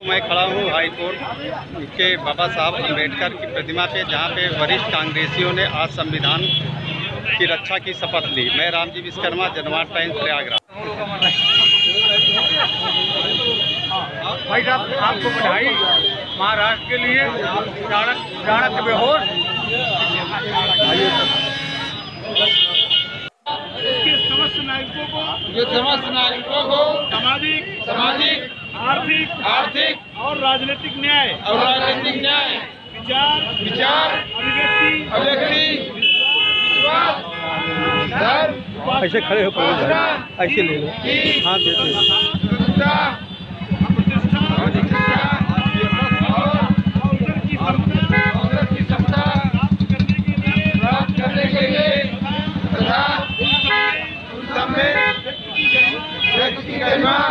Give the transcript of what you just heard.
हूँ high court के बाबा साहब अंबेडकर की प्रतिमा पे जहाँ पे वरिष्ठ कांग्रेसियों ने आज संविधान की रक्षा की शपथ ली। मैं रामजी विश्वकर्मा जनवाद टाइम्स प्रयागराज। भाई साहब आपको बधाई। महाराष्ट्र के लिए चाणक्य बेहोश। समस्त नागरिकों को जो समस्त नागरिकों को सामाजिक सामाजिक आर्थिक आर्थिक। और राजनीतिक न्याय। और राजनीतिक न्याय। विचार विचार। अभिव्यक्ति। अभिव्यक्ति। विश्वास। धर्म। ऐसे खड़े हो भाषा ऐसे ले लो। की हाँ देते स्वतंत्रता। प्रतिष्ठा